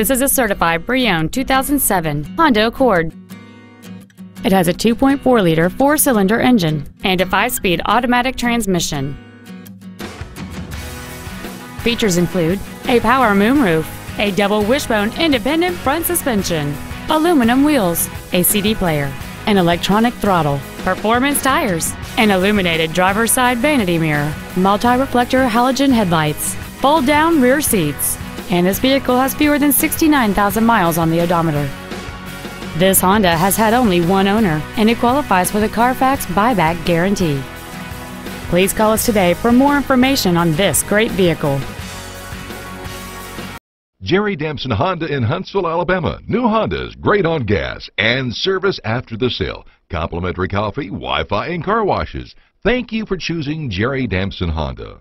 This is a certified pre-owned 2007 Honda Accord. It has a 2.4-liter four-cylinder engine and a 5-speed automatic transmission. Features include a power moonroof, a double wishbone independent front suspension, aluminum wheels, a CD player, an electronic throttle, performance tires, an illuminated driver's side vanity mirror, multi-reflector halogen headlights, fold-down rear seats, and this vehicle has fewer than 69,000 miles on the odometer. This Honda has had only one owner, and it qualifies for the Carfax buyback guarantee. Please call us today for more information on this great vehicle. Jerry Damson Honda in Huntsville, Alabama. New Hondas, great on gas and service after the sale. Complimentary coffee, Wi-Fi, and car washes. Thank you for choosing Jerry Damson Honda.